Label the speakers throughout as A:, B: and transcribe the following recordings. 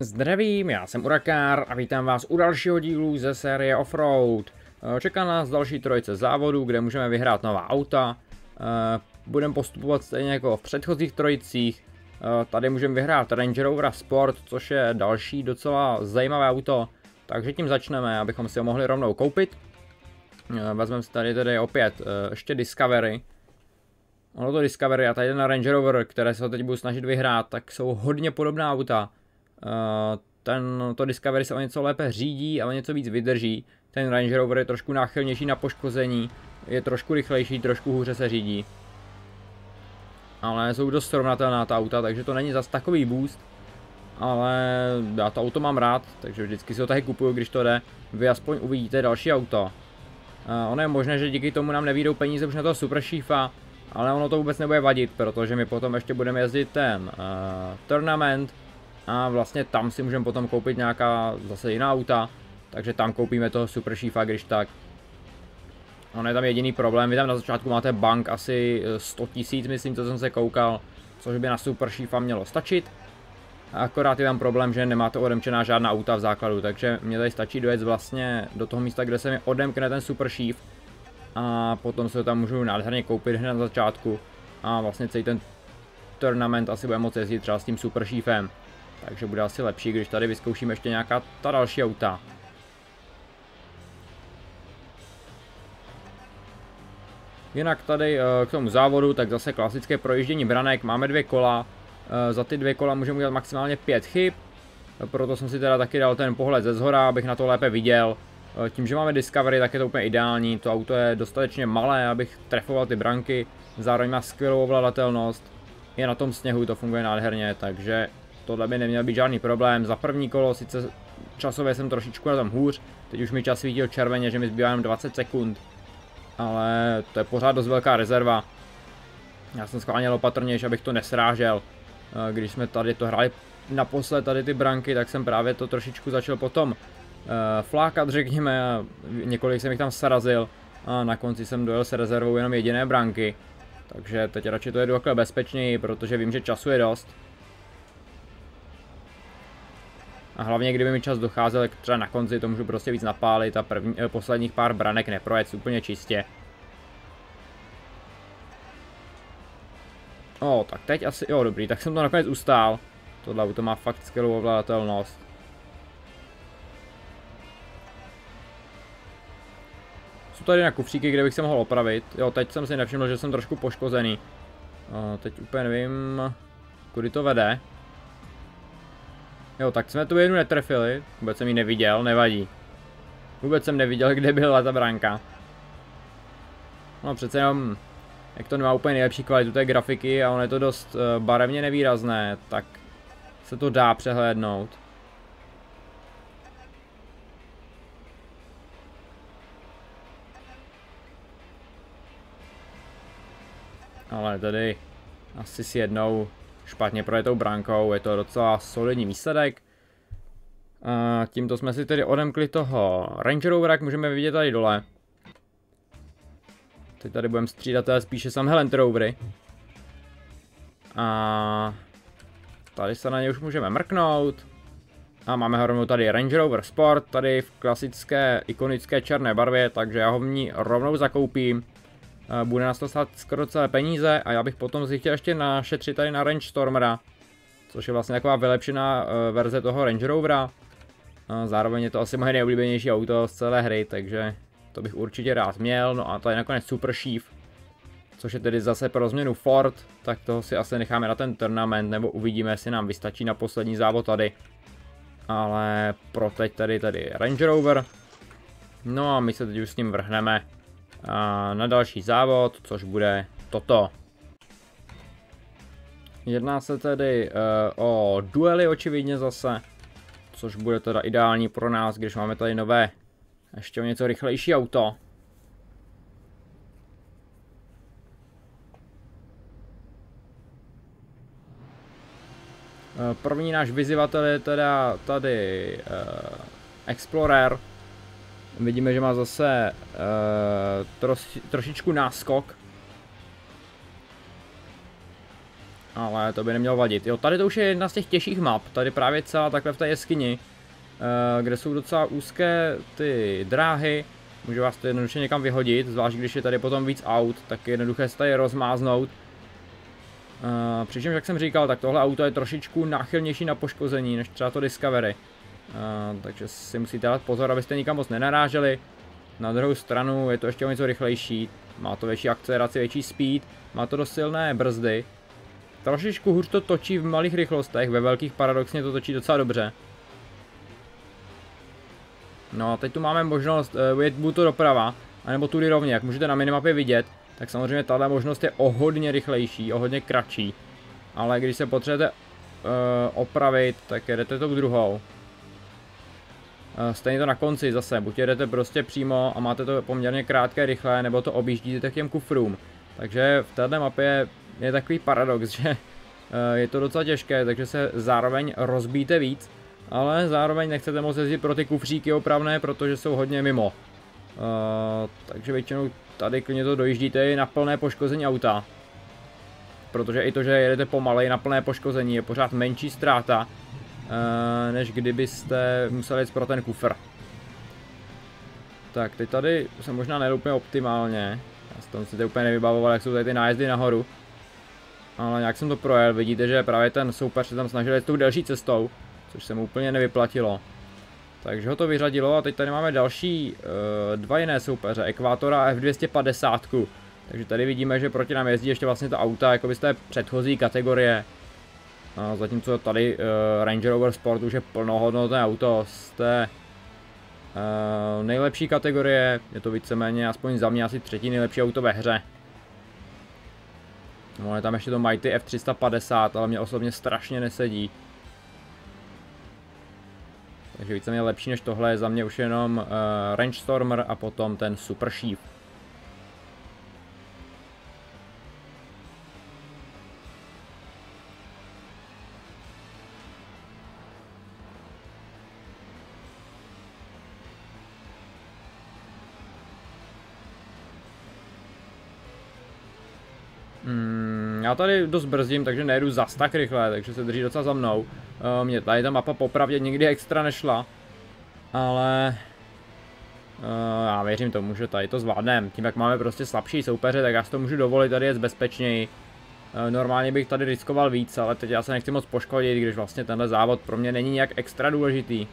A: Zdravím, já jsem Urakár a vítám vás u dalšího dílu ze série Offroad. Eh, čeká nás další trojice závodů, kde můžeme vyhrát nová auta. Eh, budeme postupovat stejně jako v předchozích trojicích. Eh, tady můžeme vyhrát Range Rover Sport, což je další docela zajímavé auto. Takže tím začneme, abychom si ho mohli rovnou koupit. Vezmeme si tady tedy opět ještě Discovery. Ono to Discovery a tady na Range Rover, které se ho teď budu snažit vyhrát, tak jsou hodně podobná auta. Uh, ten, to Discovery se o něco lépe řídí a o něco víc vydrží. Ten Range Rover je trošku náchylnější na poškození, je trošku rychlejší, trošku hůře se řídí. Ale jsou dost srovnatelná ta auta, takže to není zas takový boost. Ale já to auto mám rád, takže vždycky si ho taky kupuju, když to jde. Vy aspoň uvidíte další auto. Uh, ono je možné, že díky tomu nám nevídou peníze už na toho Super Sheefa, ale ono to vůbec nebude vadit, protože my potom ještě budeme jezdit ten uh, tournament a vlastně tam si můžeme potom koupit nějaká zase jiná auta, takže tam koupíme toho Super Sheefa, když tak. On je tam jediný problém, vy tam na začátku máte bank asi 100 eh, tisíc, myslím, to jsem se koukal, což by na Super Sheefa mělo stačit. Akorát je tam problém, že nemáte odemčená žádná auta v základu, takže mě tady stačí dojet vlastně do toho místa, kde se mi odemkne ten Super Sheaf a potom se tam můžu nádherně koupit hned na začátku a vlastně celý ten tournament asi bude moc jezdit třeba s tím Super Sheafem. Takže bude asi lepší, když tady vyzkoušíme ještě nějaká ta další auta. Jinak tady eh, k tomu závodu, tak zase klasické projíždění branek, máme dvě kola, eh, za ty dvě kola můžeme udělat maximálně pět chyb, proto jsem si teda taky dal ten pohled ze zhora, abych na to lépe viděl. Eh, tím, že máme Discovery, tak je to úplně ideální, to auto je dostatečně malé, abych trefoval ty branky, zároveň má skvělou ovladatelnost, je na tom sněhu, to funguje nádherně, takže tohle by neměl být žádný problém. Za první kolo sice časově jsem trošičku na tom hůř, teď už mi čas svítil červeně, že mi zbývá jenom 20 sekund, ale to je pořád dost velká rezerva. Já jsem schválně opatrnější, abych to nesrážel. Eh, když jsme tady to hráli naposled tady ty branky, tak jsem právě to trošičku začal potom uh, flákat, řekněme, několik jsem jich tam srazil a na konci jsem dojel se rezervou jenom jediné branky. Takže teď radši to jedu takhle bezpečněji, protože vím, že času je dost. A hlavně kdyby mi čas docházel, tak třeba na konci to můžu prostě víc napálit a první, eh, posledních pár branek neprojet úplně čistě. O, tak teď asi, jo dobrý, tak jsem to nakonec ustál. Tohle auto má fakt skvělou ovladatelnost. Jsou tady na kufříky, kde bych se mohl opravit. Jo, teď jsem si nevšiml, že jsem trošku poškozený. O, teď úplně nevím, kudy to vede. Jo, tak jsme tu jednu netrefili. Vůbec jsem ji neviděl, nevadí. Vůbec jsem neviděl, kde byla ta branka. No přece jenom, jak to nemá úplně nejlepší kvalitu té grafiky a ono je to dost uh, barevně nevýrazné, tak se to dá přehlédnout. Ale tady asi s jednou špatně projetou brankou, je to docela solidní výsledek. A tímto jsme si tedy odemkli toho Ranger Rovera, jak můžeme vidět tady dole. Teď tady budeme střídat ale spíše samé Land Rovery. A tady se na ně už můžeme mrknout. A máme rovnou tady Range Rover Sport, tady v klasické ikonické černé barvě, takže já ho v ní rovnou zakoupím. Eh, bude nás to stát skoro celé peníze a já bych potom si chtěl ještě našetřit tady na Range Stormera, což je vlastně taková vylepšená eh, verze toho Range Rovera. Zároveň je to asi moje nejoblíbenější auto z celé hry, takže to bych určitě rád měl. No a tady nakonec Super Sheaf, což je tedy zase pro změnu Ford, tak toho si asi necháme na ten tournament, nebo uvidíme, jestli nám vystačí na poslední závod tady. Ale pro teď tady tady Range Rover. No a my se teď už s ním vrhneme na další závod, což bude toto. Jedná se tedy uh, o duely očividně zase, což bude teda ideální pro nás, když máme tady nové, ještě o něco rychlejší auto. Eh, první náš vyzývatel je teda tady uh, Explorer, Vidíme, že má zase uh, troš, trošičku náskok. Ale to by nemělo vadit. Jo, tady to už je jedna z těch těžších map. Tady právě celá takhle v té jeskyni. Eh, kde jsou docela úzké ty dráhy. Může vás to jednoduše někam vyhodit, zvlášť když je tady potom víc aut, tak je jednoduché se tady rozmáznout. Uh, přičemž, jak jsem říkal, tak tohle auto je trošičku náchylnější na poškození než třeba to Discovery. Uh, takže si musíte dát pozor, abyste nikam moc nenaráželi. Na druhou stranu je to ještě o něco rychlejší, má to větší akceleraci, větší speed, má to dost silné brzdy. Trošičku hůř to točí v malých rychlostech, ve velkých paradoxně to točí docela dobře. No a teď tu máme možnost uh, jet buď to doprava, anebo tudy rovně, jak můžete na minimapě vidět, tak samozřejmě tahle možnost je o hodně rychlejší, o hodně kratší. Ale když se potřebujete uh, opravit, tak jedete tou druhou. Stejně to na konci zase, buď jedete prostě přímo a máte to poměrně krátké, rychlé, nebo to objíždíte k těm kufrům. Takže v této mapě je takový paradox, že uh, je to docela těžké, takže se zároveň rozbíte víc, ale zároveň nechcete moc jezdit pro ty kufříky opravné, protože jsou hodně mimo. Uh, takže většinou tady klidně to dojíždíte i na plné poškození auta. Protože i to, že jedete pomalej na plné poškození je pořád menší ztráta, než kdybyste museli jít pro ten kufr. Tak, teď tady jsem možná úplně optimálně. Já jsem si to úplně nevybavoval, jak jsou tady ty nájezdy nahoru. Ale nějak jsem to projel, vidíte, že právě ten soupeř se tam snažil jít tou delší cestou což se mu úplně nevyplatilo. Takže ho to vyřadilo a teď tady máme další uh, dva jiné soupeře, Ekvátora a F250. Takže tady vidíme, že proti nám jezdí ještě vlastně to auta jako z té předchozí kategorie. Zatímco tady uh, Ranger Rover Sport už je plnohodnotné auto z té uh, nejlepší kategorie. Je to víceméně aspoň za mě asi třetí nejlepší auto ve hře. No je tam ještě to Mighty F350, ale mě osobně strašně nesedí. Takže víceméně lepší než tohle je za mě už jenom uh, Range Stormer a potom ten Super Sheep. Já tady dost brzdím, takže nejedu zas tak rychle, takže se drží docela za mnou. Uh, mě tady ta mapa popravdě nikdy extra nešla, ale uh, já věřím tomu, že tady to zvládnem. Tím jak máme prostě slabší soupeře, tak já si to můžu dovolit tady jet bezpečněji. Uh, normálně bych tady riskoval víc, ale teď já se nechci moc poškodit, když vlastně tenhle závod pro mě není nějak extra důležitý.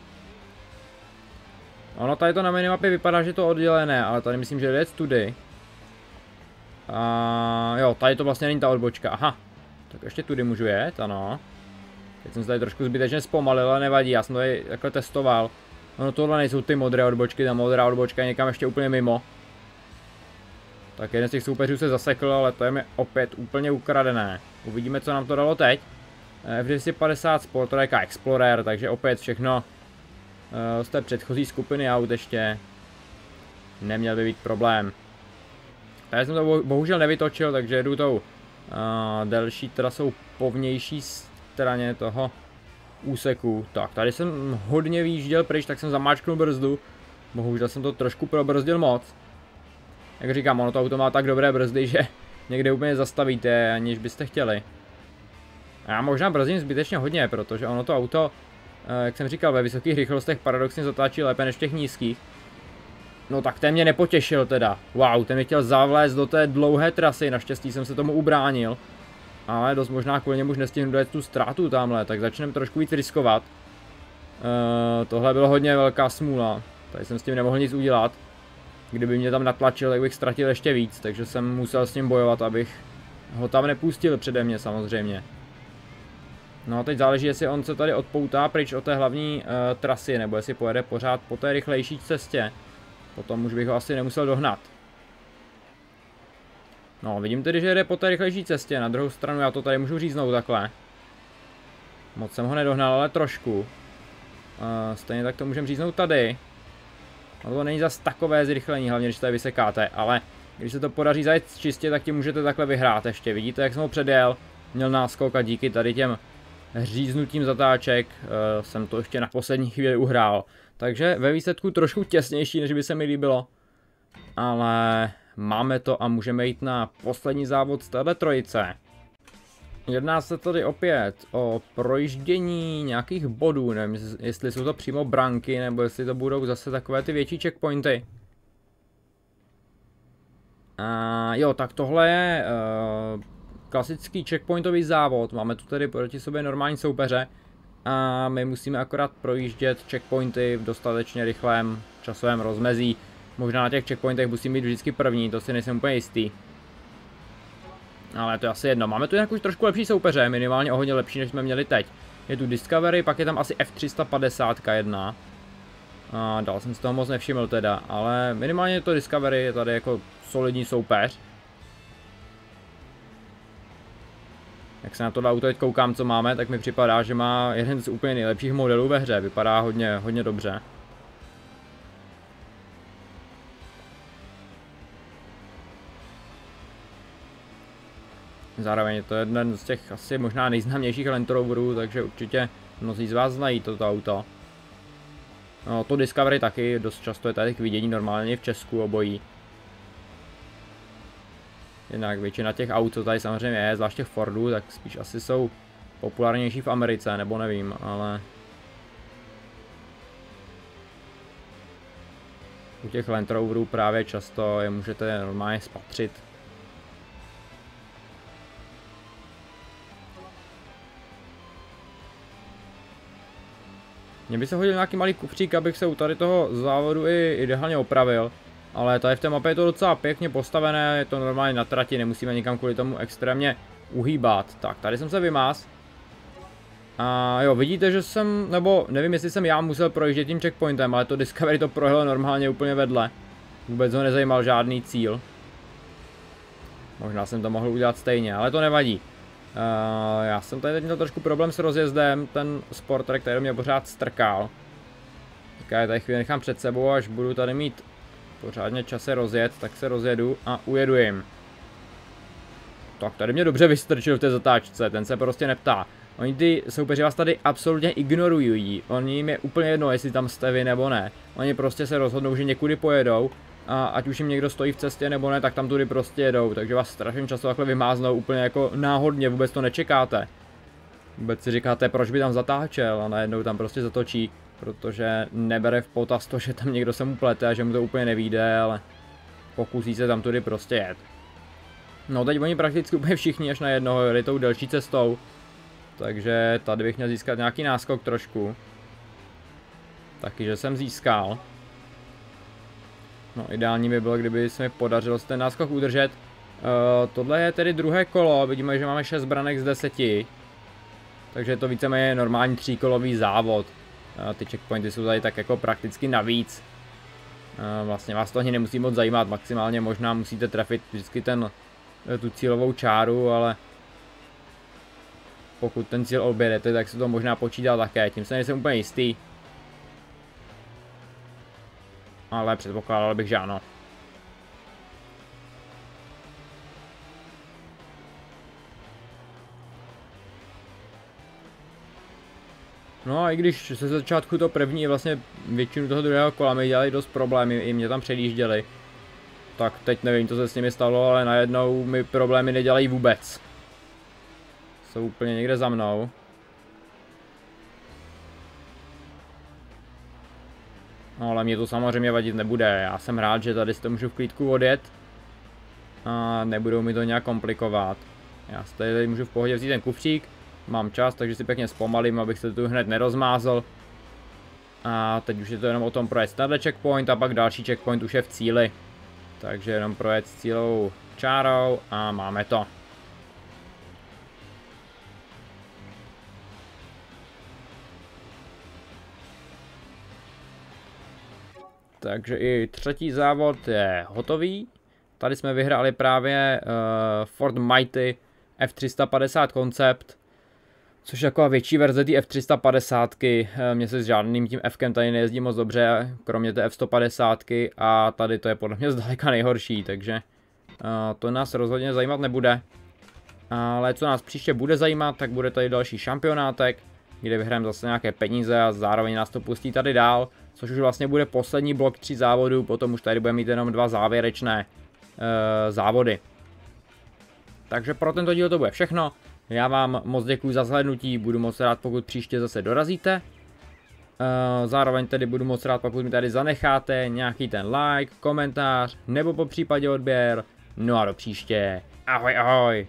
A: Ono tady to na minimapě vypadá, že to oddělené, ale tady myslím, že jde tudy. A jo, tady to vlastně není ta odbočka, aha. Tak ještě tudy můžu jet, ano. Teď jsem se tady trošku zbytečně zpomalil, ale nevadí, já jsem to takhle testoval. No tohle nejsou ty modré odbočky, ta modrá odbočka je někam ještě úplně mimo. Tak jeden z těch soupeřů se zasekl, ale to je mi opět úplně ukradené. Uvidíme, co nám to dalo teď. F250 Sportreka Explorer, takže opět všechno uh, z té předchozí skupiny aut ještě. Neměl by být problém. Já jsem to bohužel nevytočil, takže jdu tou uh, delší trasou po vnější straně toho úseku. Tak, tady jsem hodně výjížděl pryč, tak jsem zamáčknul brzdu. Bohužel jsem to trošku probrzdil moc. Jak říkám, ono to auto má tak dobré brzdy, že někde úplně zastavíte, aniž byste chtěli. A já možná brzdím zbytečně hodně, protože ono to auto, eh, jak jsem říkal, ve vysokých rychlostech paradoxně zatáčí lépe než v těch nízkých. No tak ten mě nepotěšil teda. Wow, ten mě chtěl zavlézt do té dlouhé trasy, naštěstí jsem se tomu ubránil. Ale dost možná kvůli němu už nestihnu dojet tu ztrátu tamhle, tak začneme trošku víc riskovat. Uh, tohle bylo hodně velká smůla. Tady jsem s tím nemohl nic udělat. Kdyby mě tam natlačil, tak bych ztratil ještě víc, takže jsem musel s ním bojovat, abych ho tam nepustil přede mě samozřejmě. No a teď záleží, jestli on se tady odpoutá pryč od té hlavní uh, trasy, nebo jestli pojede pořád po té rychlejší cestě. Potom už bych ho asi nemusel dohnat. No, vidím tedy, že jde po té rychlejší cestě, na druhou stranu já to tady můžu říznout takhle. Moc jsem ho nedohnal, ale trošku. Uh, stejně tak to můžeme říznout tady. No to není zas takové zrychlení, hlavně když tady vysekáte, ale když se to podaří zajít čistě, tak tím můžete takhle vyhrát ještě. Vidíte, jak jsem ho předjel, měl náskok a díky tady těm říznutím zatáček uh, jsem to ještě na poslední chvíli uhrál. Takže ve výsledku trošku těsnější, než by se mi líbilo. Ale máme to a můžeme jít na poslední závod z téhle trojice. Jedná se tady opět o projíždění nějakých bodů, nevím jestli jsou to přímo branky, nebo jestli to budou zase takové ty větší checkpointy. A jo, tak tohle je uh, klasický checkpointový závod, máme tu tedy proti sobě normální soupeře a my musíme akorát projíždět checkpointy v dostatečně rychlém časovém rozmezí. Možná na těch checkpointech musím být vždycky první, to si nejsem úplně jistý. Ale to je asi jedno. Máme tu nějakou trošku lepší soupeře, minimálně o hodně lepší, než jsme měli teď. Je tu Discovery, pak je tam asi F350 jedna. A jsem si toho moc nevšiml teda, ale minimálně to Discovery je tady jako solidní soupeř. Jak se na to auto teď koukám, co máme, tak mi připadá, že má jeden z úplně nejlepších modelů ve hře. Vypadá hodně, hodně dobře. Zároveň je to jeden z těch asi možná nejznámějších Land Roverů, takže určitě mnozí z vás znají toto auto. No, to Discovery taky dost často je tady k vidění normálně v Česku obojí. Jinak většina těch aut, co tady samozřejmě je, zvláště Fordů, tak spíš asi jsou populárnější v Americe, nebo nevím, ale... U těch Land Roverů právě často je můžete normálně spatřit Mně by se hodil nějaký malý kufřík, abych se u tady toho závodu i ideálně opravil. Ale tady v té mapě je to docela pěkně postavené, je to normálně na trati, nemusíme nikam kvůli tomu extrémně uhýbat. Tak, tady jsem se vymás. A jo, vidíte, že jsem, nebo nevím, jestli jsem já musel projíždět tím checkpointem, ale to Discovery to projelo normálně úplně vedle. Vůbec ho nezajímal žádný cíl. Možná jsem to mohl udělat stejně, ale to nevadí. Uh, já jsem tady teď měl trošku problém s rozjezdem, ten sporter, který mě pořád strkal. Tak já tady chvíli nechám před sebou, až budu tady mít pořádně čase rozjet, tak se rozjedu a ujedu jim. Tak tady mě dobře vystrčil v té zatáčce, ten se prostě neptá. Oni ty soupeři vás tady absolutně ignorují, oni jim je úplně jedno, jestli tam jste vy nebo ne. Oni prostě se rozhodnou, že někudy pojedou a ať už jim někdo stojí v cestě nebo ne, tak tam tudy prostě jedou, takže vás strašně často takhle vymáznou úplně jako náhodně, vůbec to nečekáte. Vůbec si říkáte, proč by tam zatáčel a najednou tam prostě zatočí, protože nebere v potaz to, že tam někdo se mu plete a že mu to úplně nevíde, ale pokusí se tam tudy prostě jet. No teď oni prakticky úplně všichni až na jednoho jeli tou delší cestou, takže tady bych měl získat nějaký náskok trošku. Taky, že jsem získal. No ideální by bylo, kdyby se mi podařilo ten náskok udržet. Uh, tohle je tedy druhé kolo, vidíme, že máme 6 branek z 10. Takže je to víceméně normální tříkolový závod. Ty checkpointy jsou tady tak jako prakticky navíc. Vlastně vás to ani nemusí moc zajímat, maximálně možná musíte trefit vždycky ten, tu cílovou čáru, ale pokud ten cíl objedete, tak se to možná počítá také, tím se nejsem úplně jistý. ale předpokládal bych, že ano. No a i když se začátku to první, vlastně většinu toho druhého kola mi dělali dost problémy, i mě tam předjížděli. Tak teď nevím, co se s nimi stalo, ale najednou mi problémy nedělají vůbec. Jsou úplně někde za mnou. No ale mě to samozřejmě vadit nebude, já jsem rád, že tady si to můžu v klídku odjet. A nebudou mi to nějak komplikovat. Já si tady můžu v pohodě vzít ten kufřík, mám čas, takže si pěkně zpomalím, abych se tu hned nerozmázl. A teď už je to jenom o tom projet tenhle checkpoint a pak další checkpoint už je v cíli. Takže jenom projet s cílovou čárou a máme to. Takže i třetí závod je hotový. Tady jsme vyhráli právě uh, Ford Mighty F350 koncept, což je taková větší verze té F350. Uh, Mně se s žádným tím Fkem tady nejezdí moc dobře, kromě té F150 a tady to je podle mě zdaleka nejhorší, takže uh, to nás rozhodně zajímat nebude. Ale co nás příště bude zajímat, tak bude tady další šampionátek, kde vyhrajeme zase nějaké peníze a zároveň nás to pustí tady dál což už vlastně bude poslední blok tří závodů, potom už tady budeme mít jenom dva závěrečné e, závody. Takže pro tento díl to bude všechno. Já vám moc děkuji za zhlédnutí, budu moc rád, pokud příště zase dorazíte. Uh, zároveň tedy budu moc rád, pokud mi tady zanecháte nějaký ten like, komentář nebo po případě odběr. No a do příště. Ahoj, ahoj.